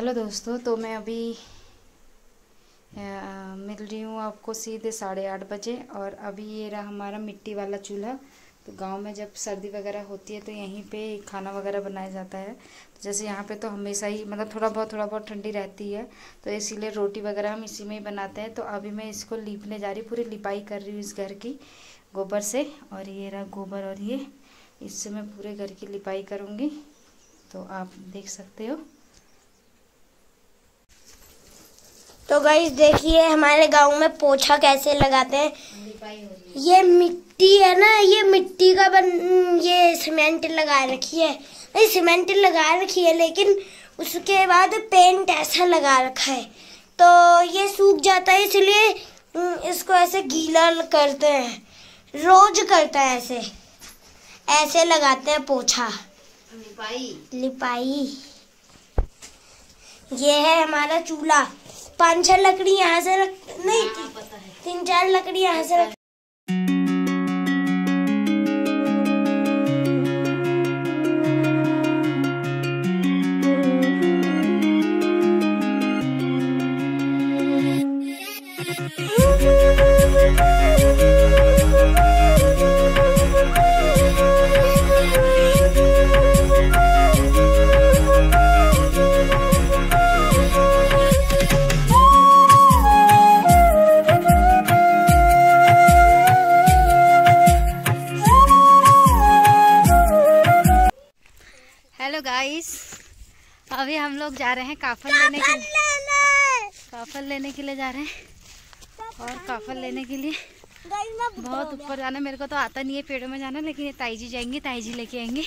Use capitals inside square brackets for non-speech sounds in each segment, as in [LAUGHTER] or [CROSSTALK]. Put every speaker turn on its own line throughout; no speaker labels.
Hello दोस्तों तो मैं अभी मिल रही हूँ आपको सीधे साढ़े आठ बजे और अभी ये रहा हमारा मिट्टी वाला चूल्हा। तो गाँव में जब सर्दी वगैरह होती है तो यहीं पे खाना वगैरह बनाया जाता है। तो जैसे यहाँ पे तो हमेशा ही मतलब थोड़ा बहुत थोड़ा बहुत ठंडी रहती है तो इसीलिए रोटी वगैरह हम इसी में ही बनाते हैं। तो अभी मैं इसको लीपने जा रही पूरी लिपाई कर रही हूँ इस घर की, गोबर से। और ये रहा गोबर और ये, इससे मैं पूरे घर की लिपाई करूँगी। तो आप देख सकते हो।
तो गई देखिए हमारे गाँव में पोछा कैसे लगाते हैं। ये मिट्टी है ना ये मिट्टी का बन ये सीमेंट लगा रखी है। नहीं सीमेंट लगा रखी है लेकिन उसके बाद पेंट ऐसा लगा रखा है। तो ये सूख जाता है इसलिए इसको ऐसे गीला करते हैं। रोज करता है ऐसे। ऐसे लगाते हैं पोछा। लिपाई। लिपाई। ये है हमारा चूल्हा। पाँच छह लकड़ी यहाँ से रख नहीं हाँ, तीन चार लकड़ी यहाँ से रख
गाइस अभी हम लोग जा रहे हैं काफल लेने के लिए। ले। काफल लेने के लिए जा रहे हैं। और काफल लेने। के लिए। बहुत ऊपर जाना मेरे को तो आता नहीं है पेड़ों में जाना लेकिन ये ताई जी जाएँगे ताई जी लेके आएँगे।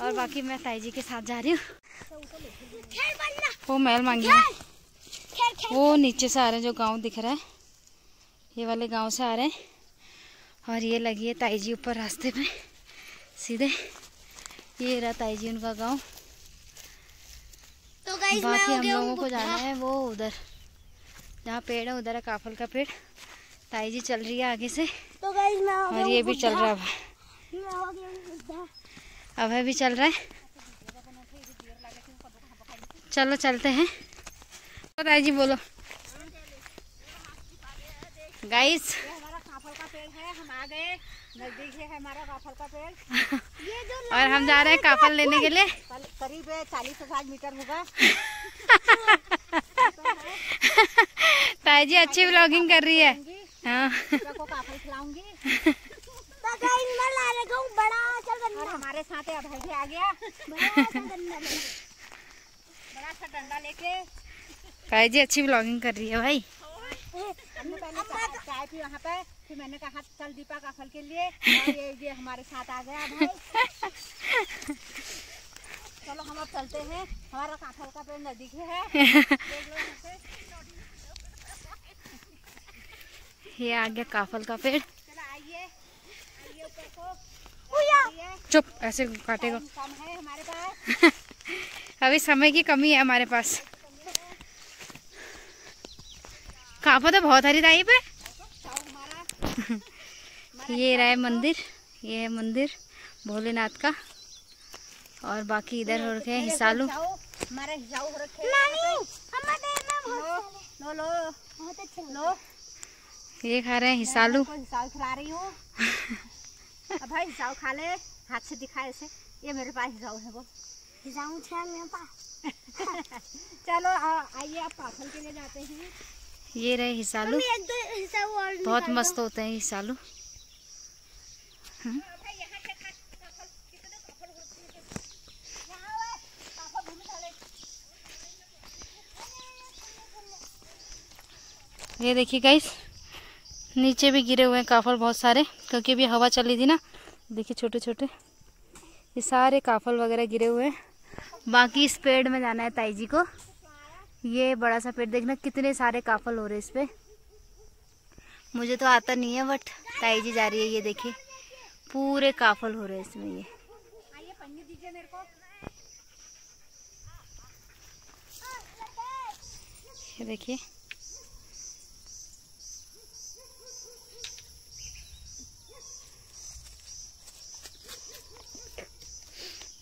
और बाकी मैं ताई जी के साथ जा रही हूँ। वो महल मांगी है। वो नीचे से आ रहे हैं जो गाँव दिख रहा है। ये वाले गाँव से आ रहे हैं। और ये लगी है ताई जी ऊपर रास्ते में सीधे। ये रहा ताई जी उनका गाँव। तो बाकी हम लोगों को जाना है वो उधर। जहाँ पेड़ है उधर है काफल का पेड़। ताई जी चल रही है आगे से। तो मैं और ये भी चल रहा है। अब है भी चल रहा है। चलो चलते हैं। तो ताई जी बोलो। गाइस हम आ गए। नज़दीक है हमारा काफल का पेड़। [LAUGHS] ये जो और हम जा रहे हैं काफल लेने के लिए।
करीब चालीस पचास मीटर होगा। [LAUGHS]
ताई जी अच्छी ब्लॉगिंग कर रही है। हाँ।
काफल खिलाऊँगी। और हमारे साथ अब है आ गया। [LAUGHS] बड़ा सा डंडा लेके।
ताई जी अच्छी ब्लॉगिंग कर रही है भाई।
चाय पी वहाँ पे। फिर मैंने कहा चल दीपा का फल के लिए। और ये ये हमारे साथ आ गया भाई। चलो हम अब चलते हैं। हमारा काफल का पेड़ नज़दीक है
ये आ गया काफल का पेड़। चुप ऐसे काटेगा। [LAUGHS] अभी समय की कमी है हमारे पास। काफा तो बहुत हरी था पे ये रहा है मंदिर ये है मंदिर भोलेनाथ का। और बाकी इधर हो रखे हैं हिसालू। ये खा रहे हैं हिसालू।
खिला रही हूँ। [LAUGHS] भाई हिसाब खा ले हाथ से दिखाए ऐसे ये मेरे पास हिसाब है वो। हिसाब मेरे पास। [LAUGHS] चलो आइए आप पाथल के लिए जाते हैं।
ये रहे हिसालू। बहुत मस्त होते हैं हिसालू। हम्म। ये देखिए गाइस नीचे भी गिरे हुए हैं काफल बहुत सारे, क्योंकि अभी हवा चली थी ना, देखिए छोटे छोटे ये सारे काफल वगैरह गिरे हुए हैं। बाकी इस पेड़ में जाना है ताई जी को। ये बड़ा सा पेड़, देखना कितने सारे काफल हो रहे हैं इस पर मुझे तो आता नहीं है बट ताई जी जा रही है, ये देखिए। पूरे काफल हो रहे इसमें ये। ये देखिए।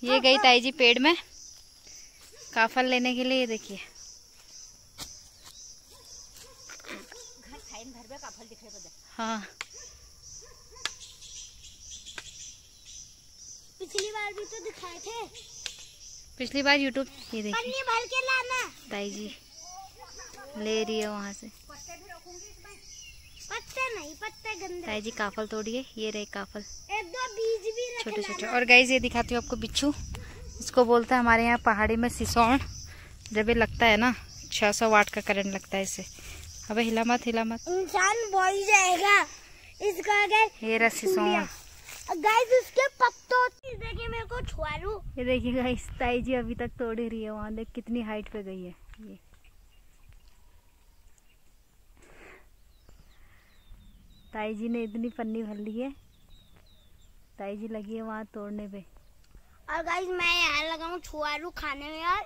ये गई ताई जी पेड़ में काफल लेने के लिए ये देखिए। हाँ।
पिछली बार भी तो दिखाए थे।
पिछली बार यूट्यूब ये देखिए
भर के लाना।
ताई जी ले रही है वहाँ से।
पत्ते
नहीं पत्ते गंदे।
ताई जी काफल तोड़िए ये रहे काफल।
एक दो बीज भी
छोटे छोटे। और गाइज़ ये दिखाती हूँ आपको बिच्छू। इसको बोलते हैं हमारे यहाँ पहाड़ी में सिसौन। जब ये लगता है ना छः सौ वाट का करंट लगता है इसे। अबे हिला मत हिला मत।
इंसान बोल जाएगा इसका अगर
ये रहा सिसौन।
गाइस उसके पत्तों देखिए मेरे को छुआलू
ये देखिए गाइस ताई जी अभी तक तोड़ रही है वहाँ देख कितनी हाइट पे गई है ये। ताई जी ने इतनी पन्नी भर ली है ताई जी लगी है वहाँ तोड़ने पे।
और गाइस मैं यहाँ लगाऊँ छुआलू खाने में और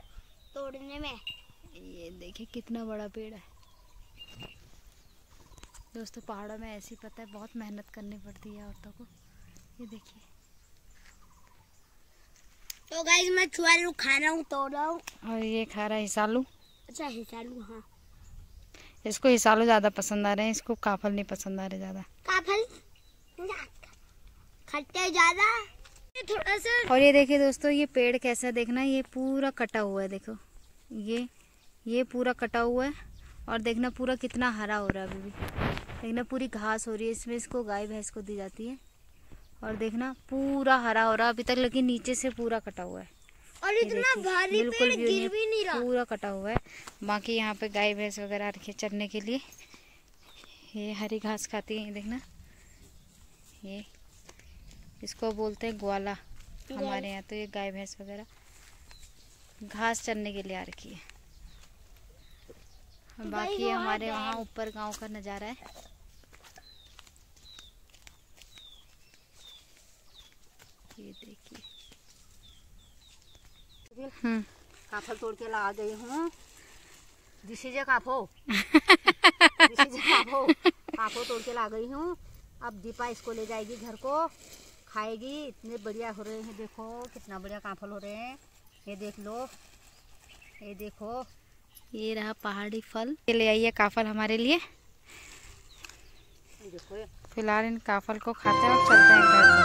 तोड़ने में।
ये देखिए कितना बड़ा पेड़ है। दोस्तों पहाड़ों में ऐसी पता है बहुत मेहनत करनी पड़ती है औरतों को। ये देखिए।
तो गाइस मैं छुआलू खा रहा हूँ तोड़ रहा हूँ।
और ये खा रहा है हिसालू।
अच्छा हिसालू हाँ।
इसको हिसालू ज़्यादा पसंद आ रहे हैं इसको काफल नहीं पसंद आ रहे ज़्यादा।
काफल? खट्टे ज़्यादा? थोड़ा सा
और ये देखिए दोस्तों ये पेड़ कैसा देखना ये पूरा कटा हुआ है देखो। ये ये पूरा कटा हुआ है और देखना पूरा कितना हरा हो रहा है अभी भी। देखना पूरी घास हो रही है इसमें इसको गाय भैंस को दी जाती है। और देखना पूरा हरा हो रहा अभी तक लेकिन नीचे से पूरा कटा हुआ है।
और इतना भारी
बिल्कुल भी
गिर भी नहीं रहा।
पूरा कटा हुआ है। बाकी यहाँ पे गाय भैंस वगैरह रखे चरने के लिए। ये हरी घास खाती है देखना। ये इसको बोलते हैं ग्वाला हमारे यहाँ तो ये गाय भैंस वगैरह घास चरने के लिए आ रखी है। बाकी हमारे वहाँ ऊपर गाँव का नज़ारा है ये देखिए हम्म।
काफल तोड़ के ला गई हूँ। काफो। काफो। काफो तोड़ के ला गई हूँ। अब दीपा इसको ले जाएगी घर को। खाएगी। इतने बढ़िया हो रहे हैं देखो। कितना बढ़िया काफल हो रहे हैं। ये देख लो। ये देखो।
ये रहा पहाड़ी फल। ले आइए काफल हमारे लिए।
देखो।
फ़िलहाल इन काफल को खाते हैं और चलते हैं घर।